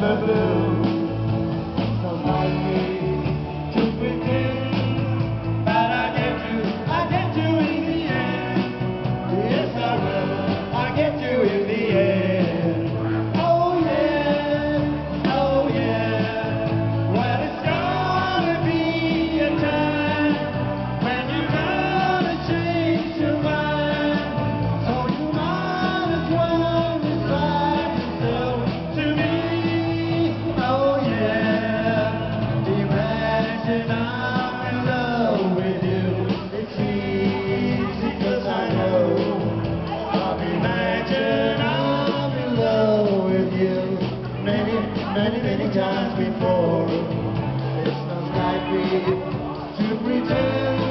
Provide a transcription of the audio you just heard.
never blew. many, many times before. It's not like we to pretend.